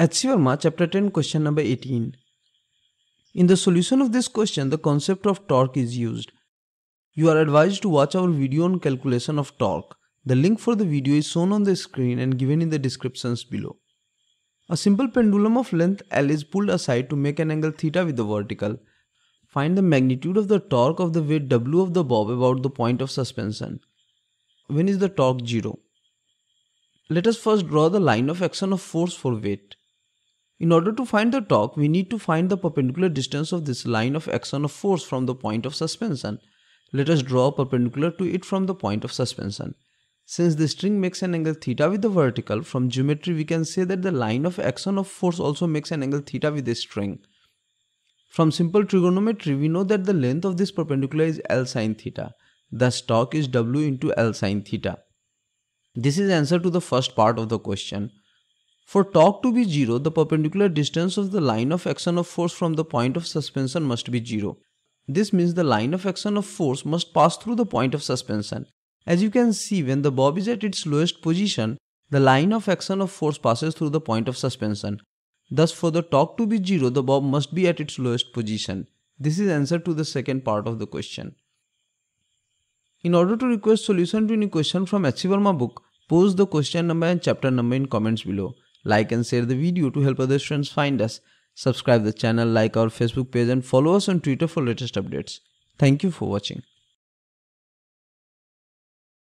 HC Verma, chapter 10, question number 18. In the solution of this question, the concept of torque is used. You are advised to watch our video on calculation of torque. The link for the video is shown on the screen and given in the descriptions below. A simple pendulum of length L is pulled aside to make an angle theta with the vertical. Find the magnitude of the torque of the weight W of the bob about the point of suspension. When is the torque 0? Let us first draw the line of action of force for weight. In order to find the torque, we need to find the perpendicular distance of this line of action of force from the point of suspension. Let us draw a perpendicular to it from the point of suspension. Since the string makes an angle theta with the vertical, from geometry we can say that the line of action of force also makes an angle theta with the string. From simple trigonometry, we know that the length of this perpendicular is L sine theta. Thus torque is W into L sine theta. This is answer to the first part of the question. For torque to be 0, the perpendicular distance of the line of action of force from the point of suspension must be 0. This means the line of action of force must pass through the point of suspension. As you can see, when the bob is at its lowest position, the line of action of force passes through the point of suspension. Thus, for the torque to be 0, the bob must be at its lowest position. This is answer to the second part of the question. In order to request solution to any question from HC Verma book, post the question number and chapter number in comments below. Like and share the video to help other friends find us. Subscribe the channel, like our Facebook page and follow us on Twitter for latest updates. Thank you for watching.